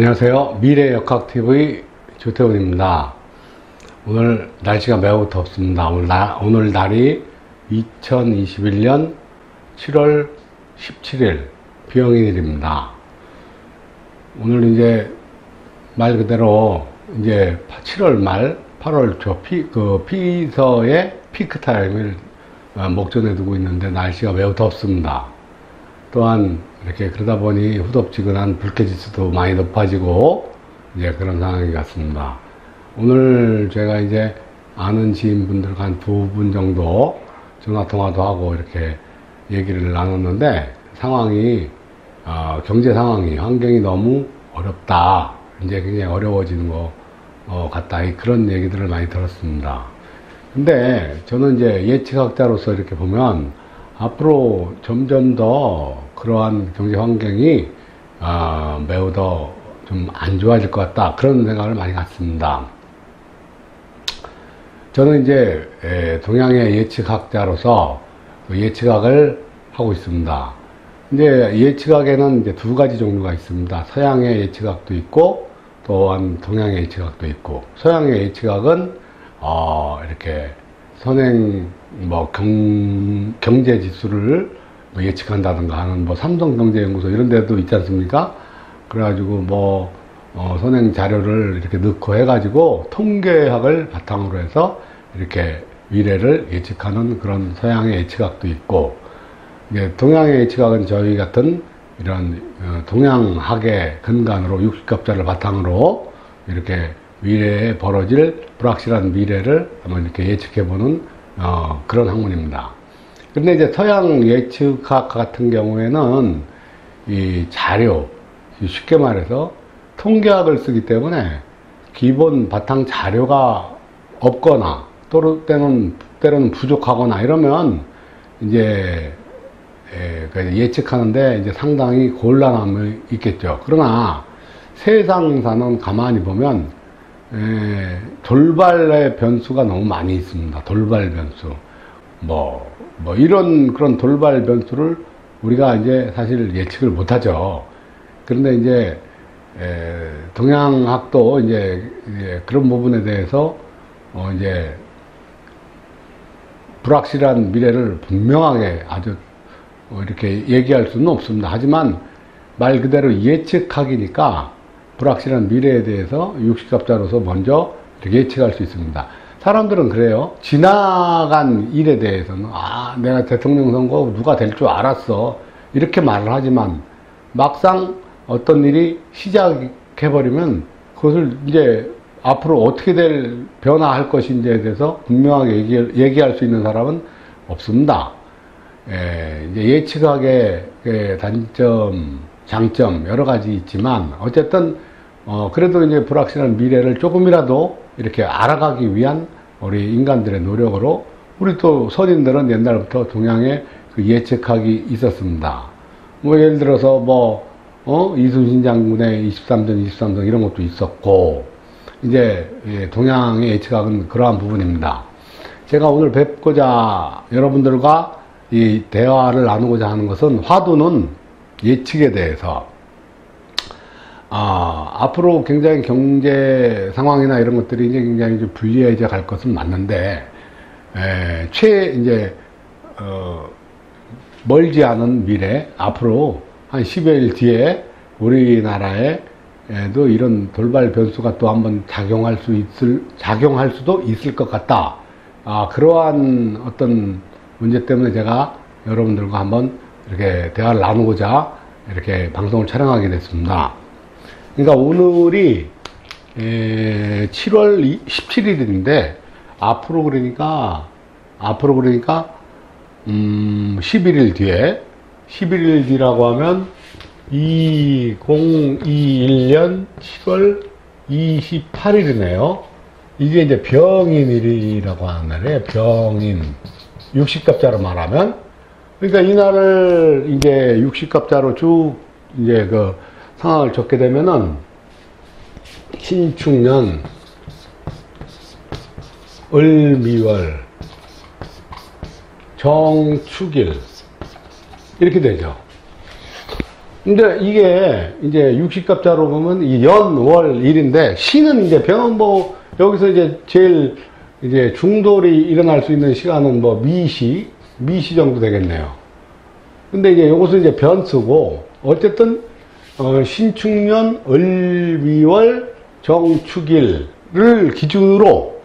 안녕하세요. 미래역학TV 조태훈입니다. 오늘 날씨가 매우 덥습니다. 오늘, 나, 오늘 날이 2021년 7월 17일 토요일입니다. 오늘 이제 말 그대로 이제 7월 말 8월 초 피, 그 피서의 peak time을 어, 목전에 두고 있는데 날씨가 매우 덥습니다. 또한 이렇게 그러다 보니 후덥지근한 불쾌지수도 많이 높아지고 이제 그런 상황이 같습니다. 오늘 제가 이제 아는 지인분들과 한 두 분 정도 전화 통화도 하고 이렇게 얘기를 나눴는데 상황이 어, 경제 상황이 환경이 너무 어렵다. 이제 굉장히 어려워지는 것 어, 같다. 그런 얘기들을 많이 들었습니다. 근데 저는 이제 예측학자로서 이렇게 보면 앞으로 점점 더 그러한 경제 환경이 어, 매우 더 좀 안 좋아질 것 같다 그런 생각을 많이 갖습니다. 저는 이제 에, 동양의 예측학자로서 그 예측학을 하고 있습니다. 이제 예측학에는 이제 두 가지 종류가 있습니다. 서양의 예측학도 있고 또한 동양의 예측학도 있고 서양의 예측학은 어, 이렇게 선행 뭐 경, 경제 지수를 뭐 예측한다든가 하는 뭐 삼성경제연구소 이런 데도 있지 않습니까? 그래가지고 뭐 어, 선행 자료를 이렇게 넣고 해가지고 통계학을 바탕으로 해서 이렇게 미래를 예측하는 그런 서양의 예측학도 있고 이제 동양의 예측학은 저희 같은 이런 어, 동양학의 근간으로 60갑자를 바탕으로 이렇게 미래에 벌어질 불확실한 미래를 한번 이렇게 예측해보는 어, 그런 학문입니다. 근데 이제 서양 예측학 같은 경우에는 이 자료, 쉽게 말해서 통계학을 쓰기 때문에 기본 바탕 자료가 없거나 또는 때는, 때로는 부족하거나 이러면 이제 그 예측하는데 이제 상당히 곤란함이 있겠죠. 그러나 세상사는 가만히 보면 에, 돌발의 변수가 너무 많이 있습니다. 돌발 변수. 뭐, 뭐, 이런 그런 돌발 변수를 우리가 이제 사실 예측을 못하죠. 그런데 이제, 에, 동양학도 이제, 이제, 그런 부분에 대해서, 어, 이제, 불확실한 미래를 분명하게 아주 어, 이렇게 얘기할 수는 없습니다. 하지만 말 그대로 예측하기니까 불확실한 미래에 대해서 육식갑자로서 먼저 예측할 수 있습니다. 사람들은 그래요. 지나간 일에 대해서는 아 내가 대통령 선거 누가 될 줄 알았어 이렇게 말을 하지만 막상 어떤 일이 시작해버리면 그것을 이제 앞으로 어떻게 될 변화할 것인지에 대해서 분명하게 얘기, 얘기할 수 있는 사람은 없습니다. 예, 예측학의 그 단점, 장점 여러 가지 있지만 어쨌든 어, 그래도 이제 불확실한 미래를 조금이라도 이렇게 알아가기 위한 우리 인간들의 노력으로 우리 또 선인들은 옛날부터 동양에 그 예측학이 있었습니다. 뭐 예를 들어서 뭐, 어, 이순신 장군의 23전, 23전 이런 것도 있었고, 이제 예, 동양의 예측학은 그러한 부분입니다. 제가 오늘 뵙고자 여러분들과 이 대화를 나누고자 하는 것은 화두는 예측에 대해서 아, 앞으로 굉장히 경제 상황이나 이런 것들이 이제 굉장히 좀 불리해져 갈 것은 맞는데, 에, 최, 이제, 어, 멀지 않은 미래, 앞으로 한 10여일 뒤에 우리나라에도 이런 돌발 변수가 또 한번 작용할 수 있을, 작용할 수도 있을 것 같다. 아, 그러한 어떤 문제 때문에 제가 여러분들과 한번 이렇게 대화를 나누고자 이렇게 방송을 촬영하게 됐습니다. 그러니까 오늘이 7월 17일인데 앞으로 그러니까 앞으로 그러니까 음 11일 뒤에 11일 뒤라고 하면 2021년 7월 28일이네요. 이게 이제 병인일이라고 하는 날이에요. 병인. 60갑자로 말하면. 그러니까 이 날을 이제 60갑자로 쭉 이제 그 상황을 적게 되면은 신축년, 을미월, 정축일 이렇게 되죠. 근데 이게 이제 육식갑자로 보면 이 연, 월, 일인데 시는 이제 병뭐 여기서 이제 제일 이제 중돌이 일어날 수 있는 시간은 뭐 미시, 미시 정도 되겠네요. 근데 이제 이것은 이제 변수고 어쨌든 어, 신축년, 을미월, 정축일을 기준으로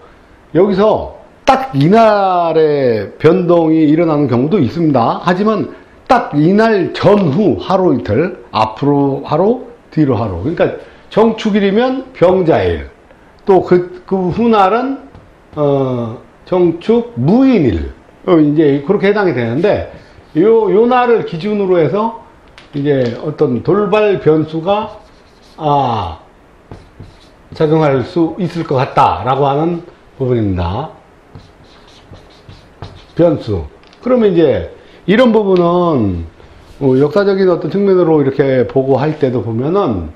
여기서 딱 이날에 변동이 일어나는 경우도 있습니다. 하지만 딱 이날 전후 하루 이틀, 앞으로 하루, 뒤로 하루. 그러니까 정축일이면 병자일, 또 그, 그 후날은, 어, 정축 무인일. 어, 이제 그렇게 해당이 되는데, 요, 요 날을 기준으로 해서 이제 어떤 돌발 변수가, 아, 작용할 수 있을 것 같다 라고 하는 부분입니다. 변수. 그러면 이제 이런 부분은 어, 역사적인 어떤 측면으로 이렇게 보고 할 때도 보면은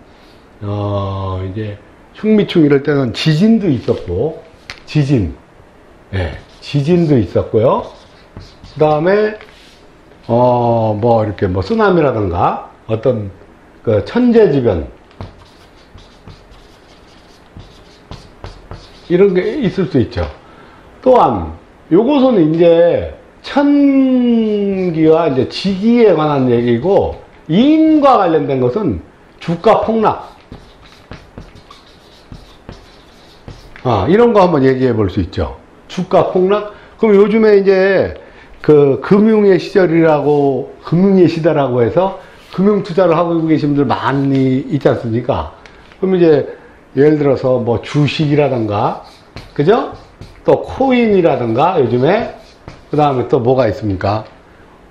어 이제 흉미충 이럴 때는 지진도 있었고 지진, 예, 지진도 있었고요. 그 다음에 어 뭐 이렇게 뭐 쓰나미라든가 어떤 그 천재지변 이런 게 있을 수 있죠. 또한 요것은 이제 천기와 이제 지기에 관한 얘기고 인과 관련된 것은 주가 폭락 아, 이런 거 한번 얘기해 볼 수 있죠. 주가 폭락? 그럼 요즘에 이제 그 금융의 시절이라고, 금융의 시대라고 해서 금융 투자를 하고 계신 분들 많이 있지 않습니까? 그럼 이제 예를 들어서 뭐 주식이라든가, 그죠? 또 코인이라든가 요즘에, 그 다음에 또 뭐가 있습니까?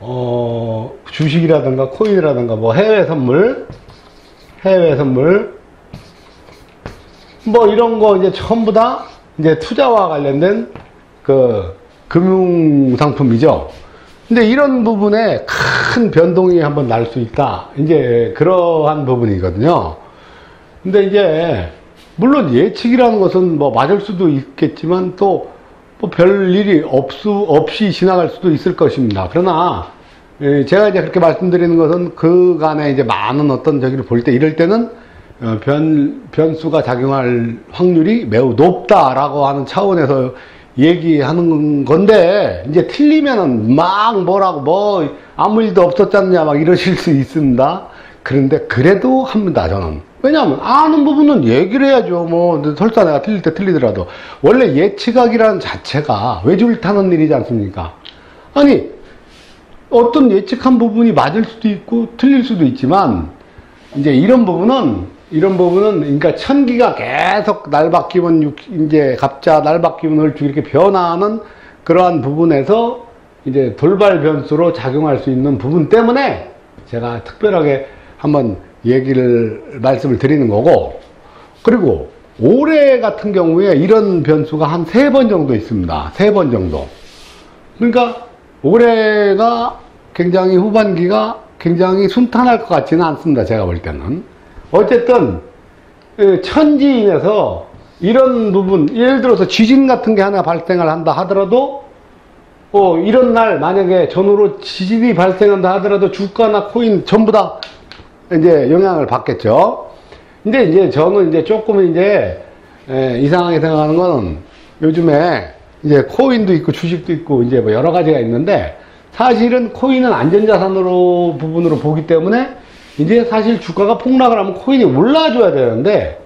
어, 주식이라든가 코인이라든가 뭐 해외 선물, 해외 선물, 뭐 이런 거 이제 전부 다 이제 투자와 관련된 그 금융 상품이죠. 근데 이런 부분에 큰 변동이 한번 날 수 있다. 이제 그러한 부분이거든요. 근데 이제 물론 예측이라는 것은 뭐 맞을 수도 있겠지만 또 뭐 별 일이 없수, 없이 지나갈 수도 있을 것입니다. 그러나 예, 제가 이제 그렇게 말씀드리는 것은 그간에 이제 많은 어떤 저기를 볼 때 이럴 때는 어, 변, 변수가 작용할 확률이 매우 높다라고 하는 차원에서 얘기하는 건데, 이제 틀리면은 막 뭐라고, 뭐, 아무 일도 없었잖냐, 막 이러실 수 있습니다. 그런데 그래도 합니다, 저는. 왜냐하면 아는 부분은 얘기를 해야죠. 뭐, 설사 내가 틀릴 때 틀리더라도. 원래 예측하기라는 자체가 외줄 타는 일이지 않습니까? 아니, 어떤 예측한 부분이 맞을 수도 있고 틀릴 수도 있지만, 이제 이런 부분은 이런 부분은 그러니까 천기가 계속 날 바뀌면 육- 이제 갑자 날 바뀌면 을주 이렇게 변화하는 그러한 부분에서 이제 돌발 변수로 작용할 수 있는 부분 때문에 제가 특별하게 한번 얘기를 말씀을 드리는 거고 그리고 올해 같은 경우에 이런 변수가 한 세 번 정도 있습니다. 세 번 정도. 그러니까 올해가 굉장히 후반기가 굉장히 순탄할 것 같지는 않습니다. 제가 볼 때는. 어쨌든 그 천지인에서 이런 부분, 예를 들어서 지진 같은 게 하나 발생을 한다 하더라도 어, 이런 날 만약에 전후로 지진이 발생한다 하더라도 주가나 코인 전부 다 이제 영향을 받겠죠. 근데 이제 저는 이제 조금 이제 에, 이상하게 생각하는 거는 요즘에 이제 코인도 있고 주식도 있고 이제 뭐 여러 가지가 있는데 사실은 코인은 안전자산으로 부분으로 보기 때문에 이제 사실 주가가 폭락을 하면 코인이 올라줘야 되는데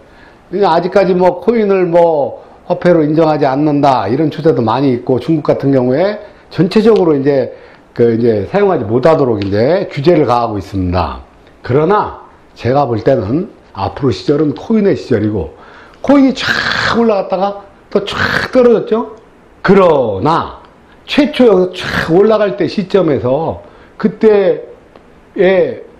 아직까지 뭐 코인을 뭐 화폐로 인정하지 않는다 이런 추세도 많이 있고 중국 같은 경우에 전체적으로 이제 그 이제 사용하지 못하도록 이제 규제를 가하고 있습니다. 그러나 제가 볼 때는 앞으로 시절은 코인의 시절이고 코인이 쫙 올라갔다가 또 쫙 떨어졌죠. 그러나 최초 여기서 쫙 올라갈 때 시점에서 그때의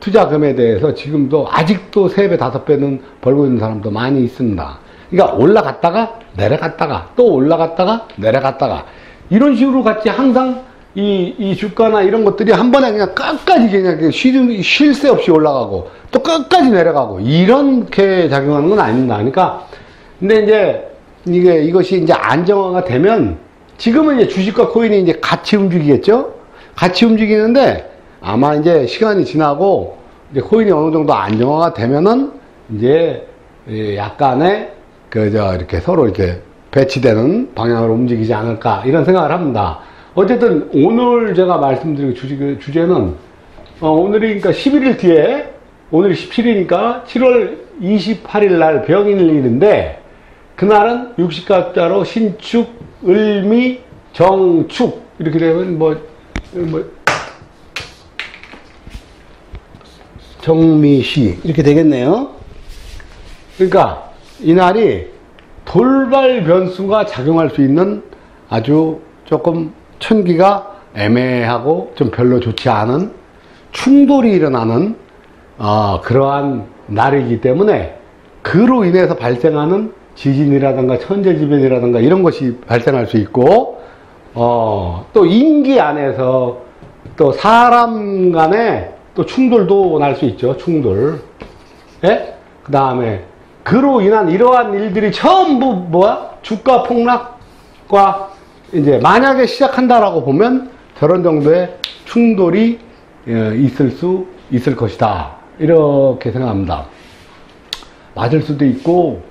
투자금에 대해서 지금도 아직도 3배, 5배는 벌고 있는 사람도 많이 있습니다. 그러니까 올라갔다가 내려갔다가 또 올라갔다가 내려갔다가 이런 식으로 같이 항상 이, 이 주가나 이런 것들이 한 번에 그냥 끝까지 그냥 쉴, 쉴새 없이 올라가고 또 끝까지 내려가고 이렇게 작용하는 건 아닙니다. 그러니까 근데 이제 이게 이것이 이제 안정화가 되면 지금은 이제 주식과 코인이 이제 같이 움직이겠죠? 같이 움직이는데 아마 이제 시간이 지나고 이제 코인이 어느 정도 안정화가 되면은 이제 이 약간의 그 저 이렇게 서로 이렇게 배치되는 방향으로 움직이지 않을까 이런 생각을 합니다. 어쨌든 오늘 제가 말씀드린 주제, 주제는 어, 오늘이 그러니까 11일 뒤에 오늘이 17일이니까 7월 28일 날 병인일인데 그날은 육식갑자로 신축, 을미, 정축 이렇게 되면 뭐, 뭐 정미시 이렇게 되겠네요. 그러니까 이날이 돌발 변수가 작용할 수 있는 아주 조금 천기가 애매하고 좀 별로 좋지 않은 충돌이 일어나는 어, 그러한 날이기 때문에 그로 인해서 발생하는 지진이라든가 천재지변이라든가 이런 것이 발생할 수 있고 어, 또 인기 안에서 또 사람 간에 또 충돌도 날 수 있죠 충돌. 예? 그 다음에 그로 인한 이러한 일들이 전부 뭐야? 주가 폭락과 이제 만약에 시작한다라고 보면 저런 정도의 충돌이 어, 있을 수 있을 것이다. 이렇게 생각합니다. 맞을 수도 있고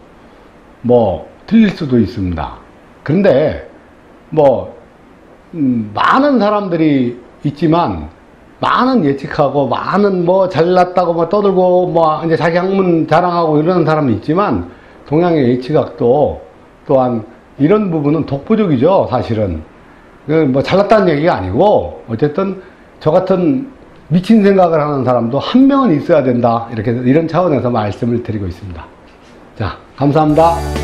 뭐 틀릴 수도 있습니다. 그런데 뭐 음, 많은 사람들이 있지만 많은 예측하고 많은 뭐 잘났다고 뭐 떠들고 뭐 이제 자기 학문 자랑하고 이러는 사람이 있지만 동양의 예측학도 또한 이런 부분은 독보적이죠 사실은. 그뭐 잘났다는 얘기가 아니고 어쨌든 저 같은 미친 생각을 하는 사람도 한 명은 있어야 된다. 이렇게 이런 차원에서 말씀을 드리고 있습니다. 자 감사합니다.